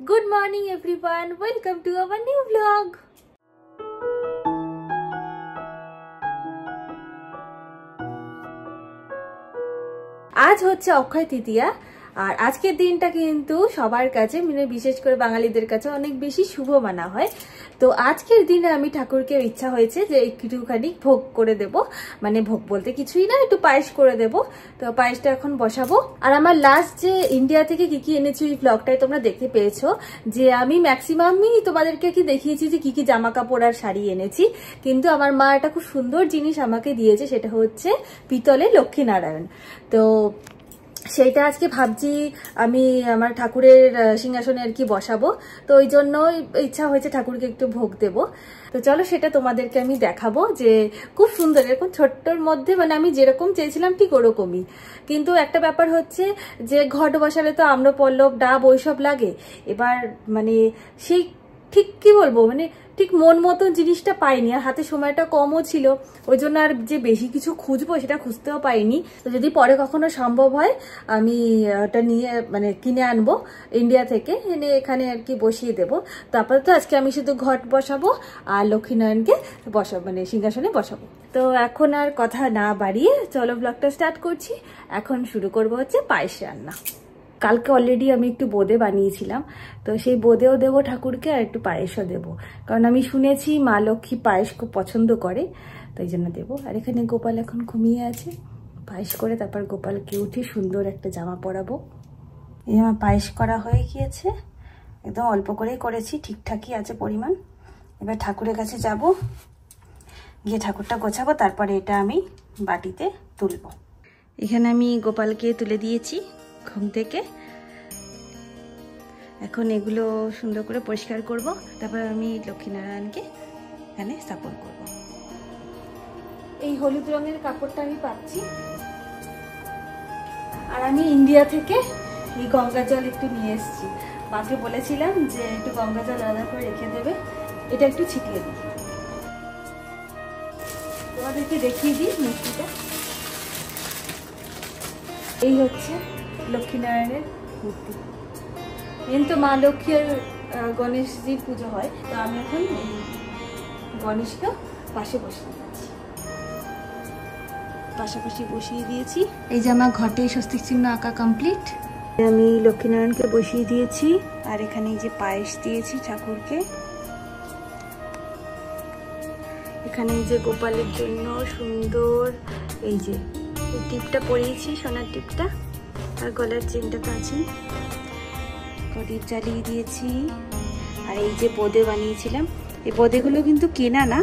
Good morning everyone. Welcome to our new vlog. আজ হচ্ছে অক্ষয় তৃতীয়া আর আজকের দিনটা কিন্তু সবার কাছে মানে বিশেষ করে বাঙালিদের কাছে অনেক বেশি শুভ মানা হয়। তো আজকের দিনে আমি ঠাকুরকে ইচ্ছা হয়েছে যে একটুখানি ভোগ করে দেব। মানে ভোগ বলতে কিছুই না, একটু পায়েস করে দেব। তো পায়েসটা এখন বসাবো। আর আমার লাস্ট যে ইন্ডিয়া থেকে কি কি এনেছি ওই ব্লগটাই তোমরা দেখতে পেয়েছ, যে আমি ম্যাক্সিমামই তোমাদেরকে কি দেখিয়েছি যে কি কি জামা কাপড় আর শাড়ি এনেছি। কিন্তু আমার মা একটা খুব সুন্দর জিনিস আমাকে দিয়েছে, সেটা হচ্ছে পিতলে লক্ষ্মীনারায়ণ। তো সেইটা আজকে ভাবছি আমি আমার ঠাকুরের সিংহাসনে আর কি বসাবো। তো ওই জন্য ইচ্ছা হয়েছে ঠাকুরকে একটু ভোগ দেব। তো চলো সেটা তোমাদেরকে আমি দেখাবো যে খুব সুন্দর, এরকম ছোট্টর মধ্যে মানে আমি যেরকম চেয়েছিলাম ঠিক ওরকমই। কিন্তু একটা ব্যাপার হচ্ছে যে ঘট বসালে তো আম্রপল্লব, ডাব ওইসব লাগে। এবার মানে সেই ঠিক কি বলব? মানে ঠিক মন মতো জিনিসটা পাইনি, আর হাতে সময়টা কমও ছিল, ওই জন্য আর যে বেশি কিছু খুঁজবো সেটা খুঁজতেও পাইনি। তো যদি পরে কখনো সম্ভব হয়, আমি ওটা নিয়ে মানে কিনে আনব ইন্ডিয়া থেকে, এনে এখানে আর কি বসিয়ে দেবো। তারপরে তো আজকে আমি শুধু ঘট বসাবো, আর লক্ষ্মীনারায়ণকে বসাবো মানে সিংহাসনে বসাবো। তো এখন আর কথা না বাড়িয়ে, চলো ব্লগটা স্টার্ট করছি। এখন শুরু করব হচ্ছে পায়েস রান্না। কালকে অলরেডি আমি একটু বোদে বানিয়েছিলাম। তো সেই বোদেও দেবো ঠাকুরকে আর একটু পায়েসও দেবো। কারণ আমি শুনেছি মা লক্ষ্মী পায়েস খুব পছন্দ করে, তো এই জন্য দেবো। আর এখানে গোপাল এখন ঘুমিয়ে আছে। পায়েস করে তারপর গোপালকে উঠে সুন্দর একটা জামা পরাবো। এই আমার পায়েস করা হয়ে গিয়েছে। একদম অল্প করেই করেছি, ঠিকঠাকই আছে পরিমাণ। এবার ঠাকুরের কাছে যাব। গিয়ে ঠাকুরটা গোছাবো, তারপরে এটা আমি বাটিতে তুলব। এখানে আমি গোপালকে তুলে দিয়েছি। ঘুম থেকে। এখন এগুলো সুন্দর করে পরিষ্কার করব। তারপর আমি লক্ষ্মীনারায়ণকে এখানে স্থাপন করব। এই হলুদ রঙের কাপড়টা আমি পাচ্ছি। আর আমি ইন্ডিয়া থেকে এই গঙ্গা জল একটু নিয়ে এসেছি। মাকে বলেছিলাম যে একটু গঙ্গা জল আলাদা করে রেখে দেবে। এটা একটু ছিটিয়ে দিই। তোমাদেরকে দেখিয়ে দিই মূর্তিটা। এই হচ্ছে লক্ষ্মীনারায়ণের মূর্তি। কিন্তু মা লক্ষ্মী আর গণেশজির পুজো হয় তো আমি এখন গণেশকে পাশে দিচ্ছি। পাশাপাশি বসিয়ে দিয়েছি। এই যে আমার ঘটে স্বস্তিক চিহ্ন আঁকা কমপ্লিট আমি লক্ষ্মীনারায়ণকে বসিয়ে দিয়েছি আর এখানে এই যে পায়েস দিয়েছি ঠাকুরকে। এখানে এই যে গোপালের জন্য সুন্দর এই যে টিপটা পরিয়েছি সোনার টিপটা। আর গলার চেনটা তো আছেই। প্রদীপ জ্বালিয়ে দিয়েছি। আর এই যে বোদে বানিয়েছিলাম, এই বোদেগুলো কিন্তু কেনা না।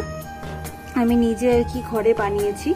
আমি নিজে আর কি ঘরে বানিয়েছি।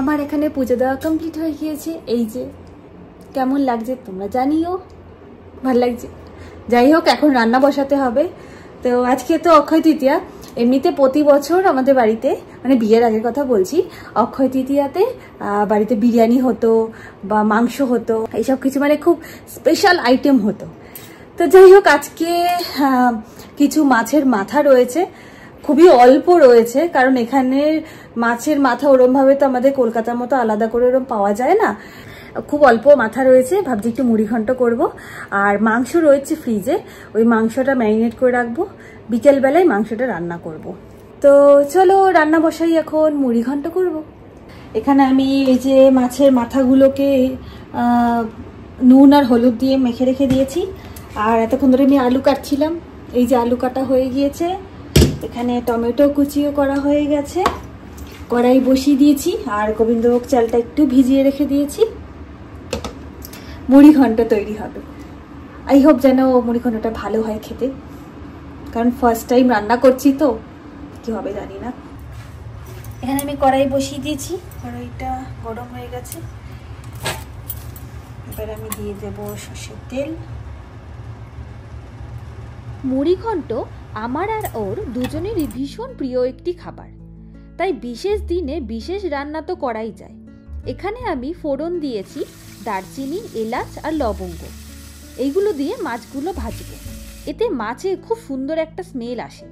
আমার এখানে পুজো দেওয়া কমপ্লিট হয়ে গিয়েছে। এই যে, কেমন লাগছে তোমরা জানিও। ভালো লাগছে। যাই হোক, এখন রান্না বসাতে হবে। তো আজকে তো অক্ষয় তৃতীয়া। এমনিতে প্রতি বছর আমাদের বাড়িতে মানে বিয়ের আগের কথা বলছি, অক্ষয় তৃতীয়াতে বাড়িতে বিরিয়ানি হতো বা মাংস হতো, এইসব কিছু মানে খুব স্পেশাল আইটেম হতো। তো যাই হোক, আজকে কিছু মাছের মাথা রয়েছে। খুবই অল্প রয়েছে, কারণ এখানে মাছের মাথা ওরমভাবে তো আমাদের কলকাতার মতো আলাদা করে ওরম পাওয়া যায় না। খুব অল্প মাথা রয়েছে, ভাবছি একটু মুড়ি ঘন্ট করব। আর মাংস রয়েছে ফ্রিজে ওই মাংসটা ম্যারিনেট করে রাখব। বিকেলবেলায় মাংসটা রান্না করব। তো চলো, রান্না বসাই এখন, মুড়ি ঘন্ট করব। এখানে আমি এই যে মাছের মাথাগুলোকে নুন আর হলুদ দিয়ে মেখে রেখে দিয়েছি। আর এতক্ষণ ধরে আমি আলু কাটছিলাম। এই যে আলু কাটা হয়ে গিয়েছে এখানে টমেটো কুচিও করা হয়ে গেছে। কড়াই বসিয়ে দিয়েছি আর গোবিন্দভোগ চালটা একটু ভিজিয়ে রেখে দিয়েছি। মুড়ি ঘন্ট তৈরি হবে। আই হোপ যেন মুড়িঘণ্টটা ভালো হয় খেতে। কারণ ফার্স্ট টাইম রান্না করছি তো, কি হবে জানি না। এখানে আমি কড়াই বসিয়ে দিয়েছি। কড়াইটা গরম হয়ে গেছে। এবার আমি দিয়ে দেবো সর্ষের তেল। মুড়িঘণ্ট আমার আর ওর দুজনেরই ভীষণ প্রিয় একটি খাবার। তাই বিশেষ দিনে বিশেষ রান্না তো করাই যায়। এখানে আমি ফোড়ন দিয়েছি, দারচিনি, এলাচ আর লবঙ্গ। এইগুলো দিয়ে মাছগুলো ভাজবো। এতে মাছে খুব সুন্দর একটা স্মেল আসে।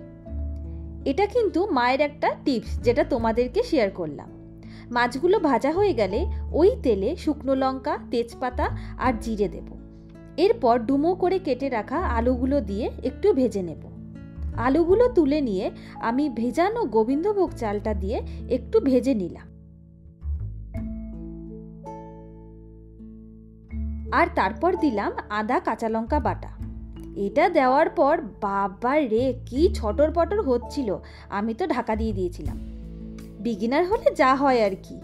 এটা কিন্তু মায়ের একটা টিপস যেটা তোমাদেরকে শেয়ার করলাম। মাছগুলো ভাজা হয়ে গেলে ওই তেলে শুকনো লঙ্কা, তেজপাতা আর জিরে দেব। এরপর ডুমো করে কেটে রাখা আলুগুলো দিয়ে একটু ভেজে নেব। আলুগুলো তুলে নিয়ে আমি ভেজানো গোবিন্দভোগ চালটা দিয়ে একটু ভেজে নিলাম। আর তারপর দিলাম আদা কাঁচা লঙ্কা বাটা। এটা দেওয়ার পর বাবা রে, কি ছটর পটর হচ্ছিল, আমি তো ঢাকা দিয়ে দিয়েছিলাম। বিগিনার হলে যা হয় আর কি।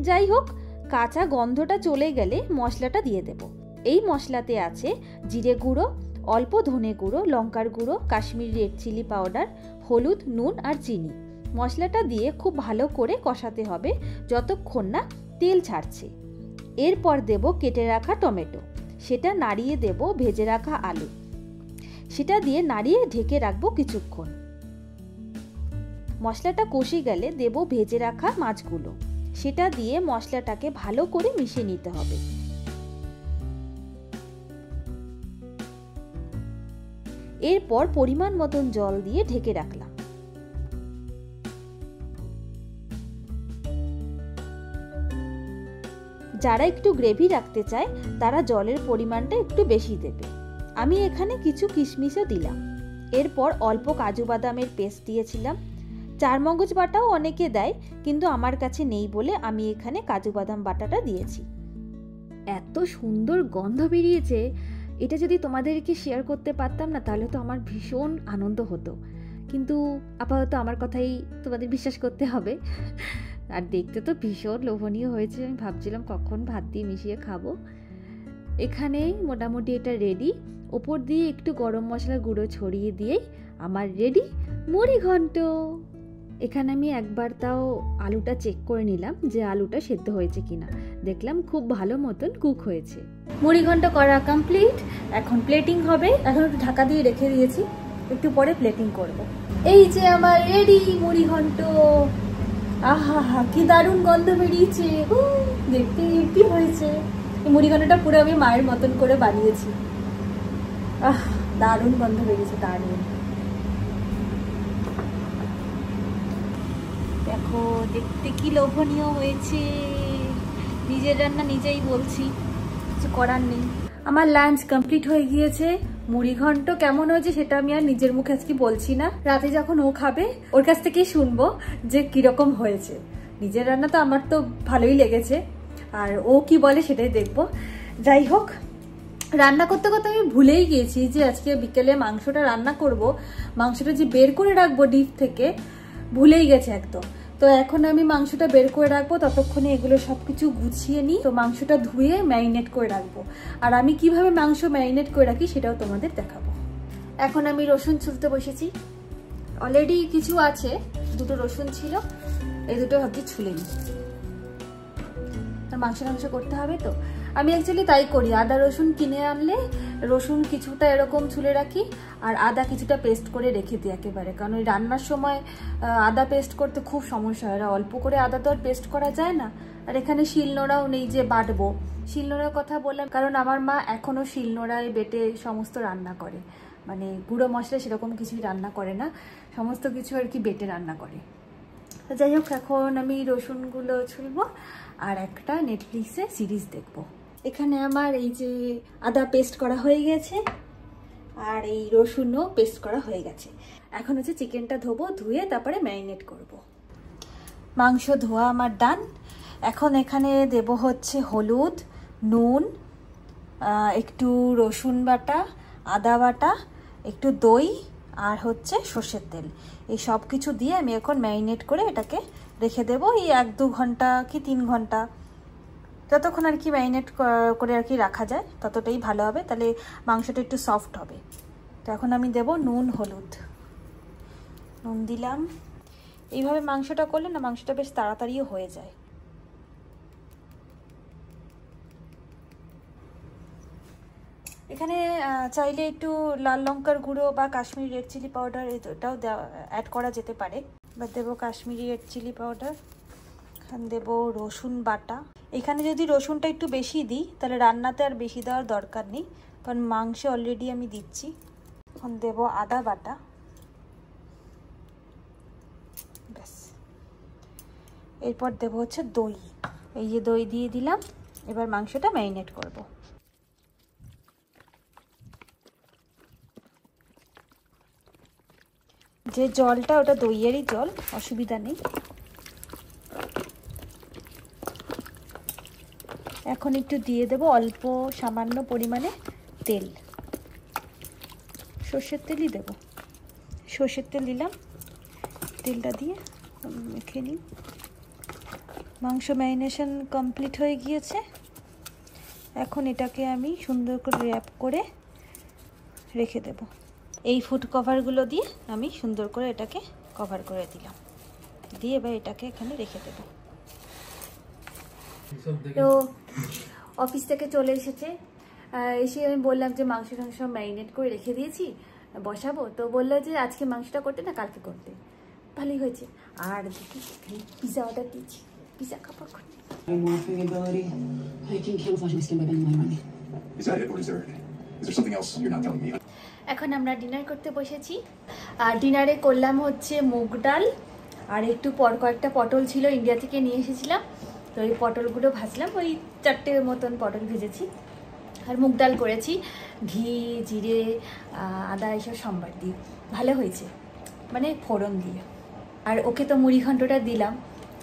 যাই হোক, কাঁচা গন্ধটা চলে গেলে মশলাটা দিয়ে দেব। এই মশলাতে আছে জিরে গুঁড়ো অল্প ধনে গুঁড়ো, লঙ্কার গুঁড়ো, কাশ্মীর রেড চিলি পাউডার, হলুদ, নুন আর চিনি। মশলাটা দিয়ে খুব ভালো করে কষাতে হবে যতক্ষণ না তেল ছাড়ছে। এরপর দেব কেটে রাখা টমেটো। সেটা নাড়িয়ে দেব ভেজে রাখা আলু। সেটা দিয়ে নাড়িয়ে ঢেকে রাখব কিছুক্ষণ। মশলাটা কষে গেলে দেব ভেজে রাখা মাছগুলো। সেটা দিয়ে মশলাটাকে ভালো করে মিশিয়ে নিতে হবে। এরপর পরিমাণ মতন জল দিয়ে ঢেকে রাখলাম। যারা একটু গ্রেভি রাখতে চায়, তারা জলের পরিমাণটা একটু বেশি দেবে। আমি এখানে কিছু কিশমিশও দিলাম। এরপর অল্প কাজু বাদামের পেস্ট দিয়েছিলাম। চার মগজ বাটাও অনেকে দেয়, কিন্তু আমার কাছে নেই বলে আমি এখানে কাজু বাদাম বাটাটা দিয়েছি। এত সুন্দর গন্ধ বেরিয়েছে এটা যদি তোমাদেরকে শেয়ার করতে পারতাম না, তাহলে তো আমার ভীষণ আনন্দ হতো। কিন্তু আপাতত আমার কথাই তোমাদের বিশ্বাস করতে হবে। আর দেখতে তো ভীষণ লোভনীয় হয়েছে, আমি ভাবছিলাম কখন ভাত দিয়ে মিশিয়ে খাব। এখানেই মোটামুটি এটা রেডি ওপর দিয়ে একটু গরম মশলার গুঁড়ো ছড়িয়ে দিয়েই আমার রেডি মুড়ি ঘন্ট এখানে আমি একবার তাও আলুটা চেক করে নিলাম যে আলুটা সেদ্ধ হয়েছে কিনা। দেখলাম খুব ভালো মতন কুক হয়েছে। মুড়ি ঘন্ট করা কমপ্লিট এখন প্লেটিং হবে। এখন একটু ঢাকা দিয়ে রেখে দিয়েছি। একটু পরে প্লেটিং করব। এই যে আমার রেডি মুড়ি ঘন্ট। আহা কি দারুণ গন্ধ বেরিয়েছে। দেখতে কি হয়েছে? এই মুড়ি ঘন্টটা পুরো আমি মায়ের মতন করে বানিয়েছি। আহ, দারুণ গন্ধ বেরিয়েছে দারুণ দেখো দেখতে কি লোভনীয় হয়েছে? নিজের রান্না নিজেই বলছি, কিছু করার নেই। আমার লাঞ্চ কমপ্লিট হয়ে গিয়েছে। মুড়ি ঘন্ট কেমন হয়েছে সেটা আমি আর নিজের মুখে আজকে বলছি না। রাতে যখন ও খাবে, ওর কাছ থেকেই শুনব যে কীরকম হয়েছে। নিজের রান্না তো আমার তো ভালোই লেগেছে। আর ও কি বলে সেটাই দেখব। যাই হোক, রান্না করতে করতে আমি ভুলেই গিয়েছি যে আজকে বিকেলে মাংসটা রান্না করব। মাংসটা যে বের করে রাখব ডিপ থেকে, ভুলেই গেছে একদম। তো এখন আমি মাংসটা বের করে রাখব, ততক্ষণে এগুলো সব কিছু গুছিয়ে নিই। তো মাংসটা ধুয়ে ম্যারিনেট করে রাখব। আর আমি কীভাবে মাংস ম্যারিনেট করে রাখি সেটাও তোমাদের দেখাবো। এখন আমি রসুন ছুলতে বসেছি। অলরেডি কিছু আছে, দুটো রসুন ছিল, এই দুটো ভাবছি ছুলে নিই। মাংস মাংস করতে হবে তো। আমি অ্যাকচুয়ালি তাই করি, আদা রসুন কিনে আনলে রসুন কিছুটা এরকম ছুলে রাখি, আর আদা কিছুটা পেস্ট করে রেখে দিই একেবারে। কারণ ওই রান্নার সময় আদা পেস্ট করতে খুব সমস্যা হয়। অল্প করে আদা তো আর পেস্ট করা যায় না। আর এখানে শিলনোড়াও নেই যে বাটবো। শিলনোড়ার কথা বললাম কারণ আমার মা এখনও শিলনোড়ায় বেটে সমস্ত রান্না করে। মানে গুঁড়ো মশলা সেরকম কিছুই রান্না করে না। সমস্ত কিছু আর কি বেটে রান্না করে। যাই হোক, এখন আমি রসুনগুলো ছুলবো, আর একটা নেটফ্লিক্সে সিরিজ দেখব। এখানে আমার এই যে আদা পেস্ট করা হয়ে গেছে আর এই রসুনও পেস্ট করা হয়ে গেছে। এখন হচ্ছে চিকেনটা ধোবো, ধুয়ে তারপরে ম্যারিনেট করব। মাংস ধোয়া আমার ডান এখন এখানে দেব হচ্ছে হলুদ, নুন একটু রসুন বাটা, আদা বাটা, একটু দই আর হচ্ছে সর্ষের তেল। এই সব কিছু দিয়ে আমি এখন ম্যারিনেট করে এটাকে রেখে দেবো। এই এক দু ঘণ্টা কি তিন ঘণ্টা যতক্ষণ আর কি ম্যারিনেট করে আর কি রাখা যায়, ততটাই ভালো হবে। তাহলে মাংসটা একটু সফট হবে। তো এখন আমি দেব নুন, হলুদ। নুন দিলাম। এইভাবে মাংসটা করলে না, মাংসটা বেশ তাড়াতাড়িও হয়ে যায়। এখানে চাইলে একটু লাল লঙ্কার গুঁড়ো বা কাশ্মীরি রেড চিলি পাউডার এটাও অ্যাড করা যেতে পারে। বা দেবো কাশ্মীরি রেড চিলি পাউডার। দেবো রসুন বাটা। এখানে যদি রসুনটা একটু বেশি দিই, তাহলে রান্নাতে আর বেশি দেওয়ার দরকার নেই, কারণ মাংসে অলরেডি আমি দিচ্ছি। এখন দেবো আদা বাটা। ব্যাস। এরপর দেবো হচ্ছে দই। এই যে দই দিয়ে দিলাম, এবার মাংসটা ম্যারিনেট করব। যে জলটা, ওটা দইয়েরই জল, অসুবিধা নেই। এখন একটু দিয়ে দেব অল্প সামান্য পরিমাণে তেল। সর্ষের তেলই দেব। সর্ষের তেল দিলাম। তেলটা দিয়ে মেখে নিই। মাংস ম্যারিনেশন কমপ্লিট হয়ে গিয়েছে। এখন এটাকে আমি সুন্দর করে র্যাপ করে রেখে দেব। এই ফুড কভারগুলো দিয়ে আমি সুন্দর করে এটাকে কভার করে দিলাম। দিয়ে এবার এটাকে এখানে রেখে দেব। তো অফিস থেকে চলে এসেছে। এসে আমি বললাম যে মাংস টাংস ম্যারিনেট করে রেখে দিয়েছি বসাবো। তো বলল যে আজকে মাংসটা করতে না কালকে করতে। ভালোই হয়েছে। আর দেখি পিজা অর্ডার দিয়েছি। পিজা খাবার করতে morphing ability. I can camouflage my skin by bending my money. Is that it, or is there is there something else you're not telling me? এখন আমরা ডিনার করতে বসেছি। আর ডিনারে করলাম হচ্ছে মুগ ডাল। আর একটু পর কয়েকটা পটল ছিল ইন্ডিয়া থেকে নিয়ে এসেছিলাম। তো ওই পটলগুলো ভাজলাম ওই চারটে মতন পটল ভেজেছি। আর মুগ ডাল করেছি ঘি জিরে আদা এসব সম্বার দিয়ে। ভালো হয়েছে মানে ফোড়ন দিয়ে। আর ওকে তো মুড়ি ঘন্টটা দিলাম।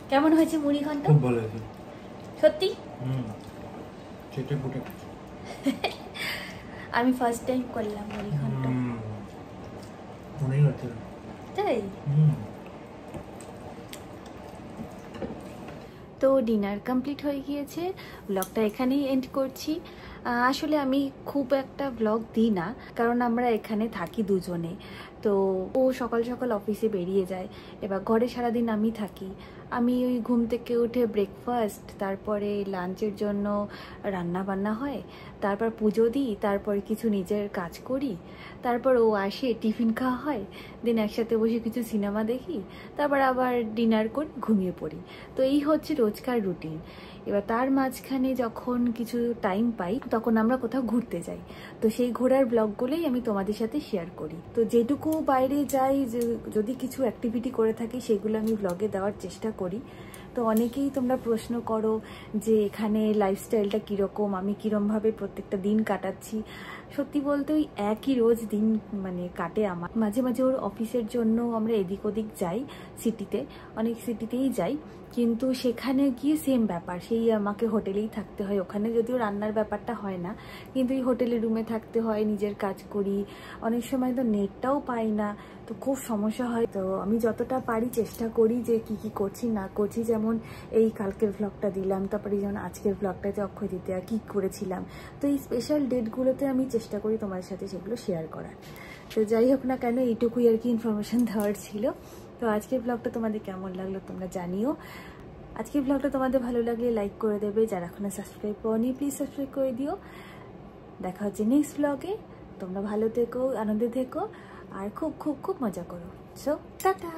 কেমন হয়েছে মুড়ি ঘন্ট সত্যি? আমি ফার্স্ট টাইম করলাম মুড়ি ঘন্ট। তাই? তো ডিনার কমপ্লিট হয়ে গিয়েছে। ব্লগটা এখানেই এন্ড করছি। আসলে আমি খুব একটা ব্লগ দিই না, কারণ আমরা এখানে থাকি দুজনে। তো ও সকাল সকাল অফিসে বেরিয়ে যায়, এবার ঘরে সারাদিন আমি থাকি। আমি ওই ঘুম থেকে উঠে ব্রেকফাস্ট তারপরে লাঞ্চের জন্য রান্না বান্না হয়, তারপর পুজো দিই, তারপর কিছু নিজের কাজ করি, তারপর ও আসে টিফিন খাওয়া হয় দিন একসাথে বসে কিছু সিনেমা দেখি, তারপর আবার ডিনার করে ঘুমিয়ে পড়ি। তো এই হচ্ছে রোজকার রুটিন এবার তার মাঝখানে যখন কিছু টাইম পাই, তখন আমরা কোথাও ঘুরতে যাই। তো সেই ঘোরার ব্লগগুলোই আমি তোমাদের সাথে শেয়ার করি। তো যেটুকু বাইরে যাই যদি কিছু অ্যাক্টিভিটি করে থাকি, সেগুলো আমি ব্লগে দেওয়ার চেষ্টা করি। তো অনেকেই তোমরা প্রশ্ন করো যে এখানে লাইফস্টাইলটা কীরকম? আমি কীরমভাবে প্রত্যেকটা দিন কাটাচ্ছি? সত্যি বলতে ওই একই রোজ দিন মানে কাটে আমার। মাঝে মাঝে ওর অফিসের জন্য আমরা এদিক ওদিক যাই সিটিতে অনেক সিটিতেই যাই। কিন্তু সেখানে গিয়ে সেম ব্যাপার। সেই আমাকে হোটেলেই থাকতে হয়। ওখানে যদিও রান্নার ব্যাপারটা হয় না, কিন্তু এই হোটেলে রুমে থাকতে হয়, নিজের কাজ করি। অনেক সময় তো নেটটাও পাই না। তো খুব সমস্যা হয়। তো আমি যতটা পারি চেষ্টা করি যে কি কি করছি, না করছি। যেমন এই কালকের ভ্লগটা দিলাম, তারপরে যেমন আজকের ভ্লগটাতে অক্ষয় তৃতীয়া কী করেছিলাম। তো এই স্পেশাল ডেটগুলোতে আমি চেষ্টা করি তোমার সাথে সেগুলো শেয়ার করার। তো যাই হোক না কেন, এইটুকুই আর কি ইনফরমেশন দেওয়ার ছিল। তো আজকের ব্লগটা তোমাদের কেমন লাগল তোমরা জানিও। আজকের ব্লগটা তোমাদের ভালো লাগলে লাইক করে দেবে। যারা এখনও সাবস্ক্রাইব করনি প্লিজ সাবস্ক্রাইব করে দিও। দেখা হচ্ছে নেক্সট ব্লগে তোমরা ভালো থেকো, আনন্দে থেকো। আর খুব খুব খুব মজা করো সো টাটা